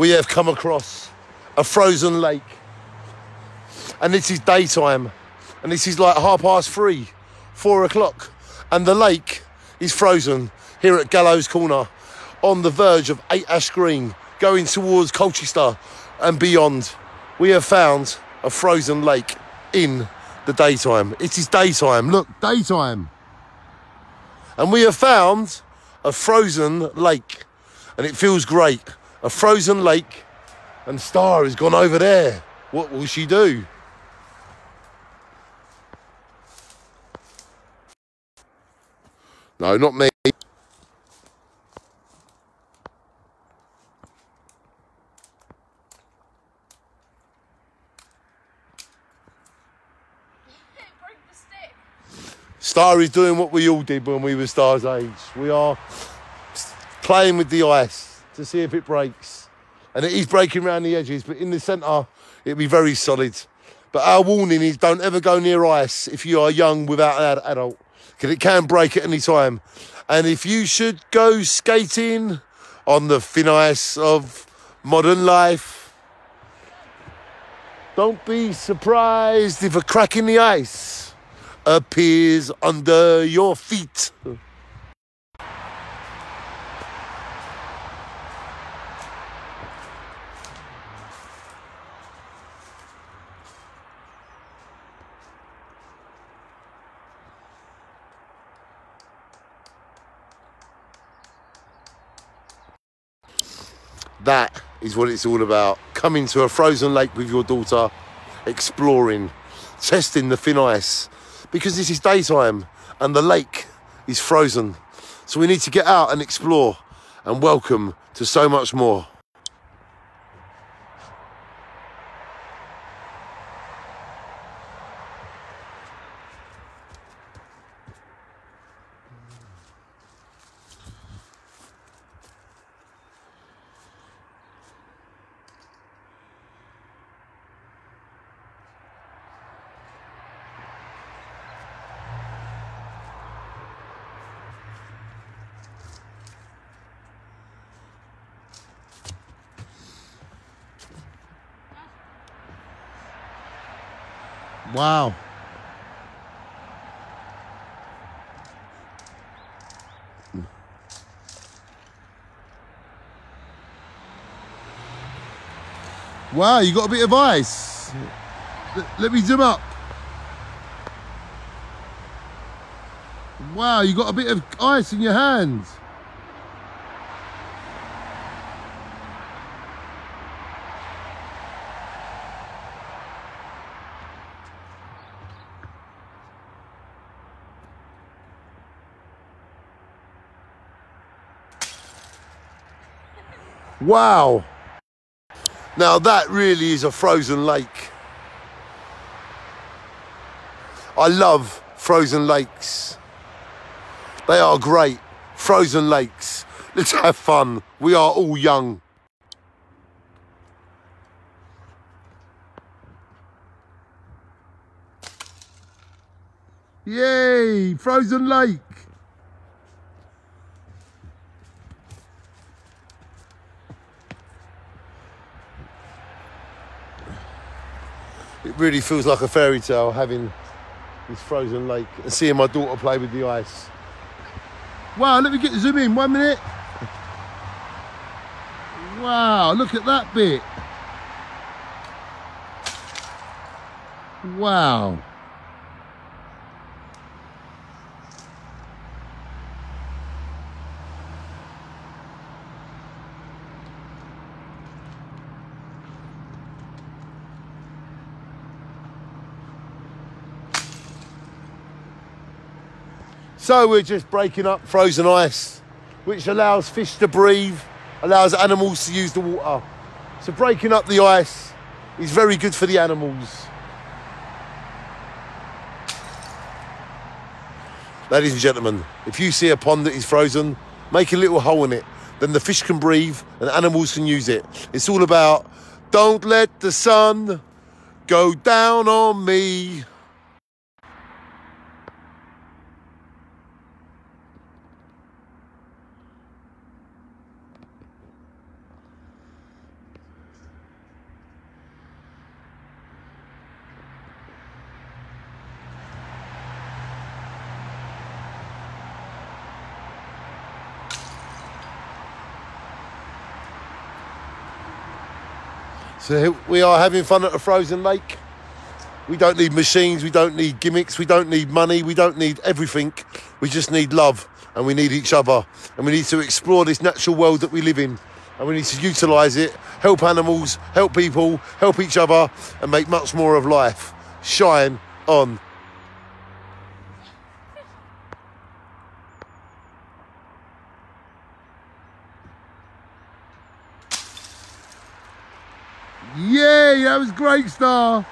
we have come across a frozen lake. And this is daytime. And this is like half past three, four o'clock. And the lake is frozen here at Gallows Corner on the verge of 8 Ash Green, going towards Colchester and beyond. We have found a frozen lake in the daytime. It is daytime. Look, daytime. And we have found a frozen lake. And it feels great. A frozen lake. And Star has gone over there. What will she do? No, not me. Star is doing what we all did when we were Star's age. We are playing with the ice to see if it breaks. And it is breaking around the edges, but in the centre, it'll be very solid. But our warning is don't ever go near ice if you are young without an adult, because it can break at any time. And if you should go skating on the thin ice of modern life, don't be surprised if a crack in the ice appears under your feet. That is what it's all about. Coming to a frozen lake with your daughter, exploring, testing the thin ice. Because this is daytime and the lake is frozen. So we need to get out and explore. And welcome to so much more. Wow. Wow, you got a bit of ice. Let me zoom up. Wow, you got a bit of ice in your hands. Wow. Now that really is a frozen lake. I love frozen lakes. They are great. Frozen lakes. Let's have fun. We are all young. Yay! Frozen lake. Really feels like a fairy tale having this frozen lake and seeing my daughter play with the ice. Wow, let me get zoom in, one minute. Wow, look at that bit. Wow. So we're just breaking up frozen ice, which allows fish to breathe, allows animals to use the water. So breaking up the ice is very good for the animals. Ladies and gentlemen, if you see a pond that is frozen, make a little hole in it. Then the fish can breathe and animals can use it. It's all about don't let the sun go down on me. So we are having fun at a frozen lake. We don't need machines, we don't need gimmicks, we don't need money, we don't need everything. We just need love and we need each other. And we need to explore this natural world that we live in. And we need to utilise it, help animals, help people, help each other, and make much more of life. Shine on. Yay, that was great, Star.